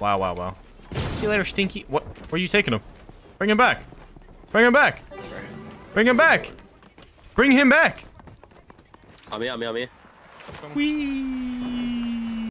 Wow, wow, wow. See you later, Stinky. What? Where are you taking him? Bring him back. Bring him back. Bring him back. Bring him back. I'm here, I'm here, I'm here. Whee!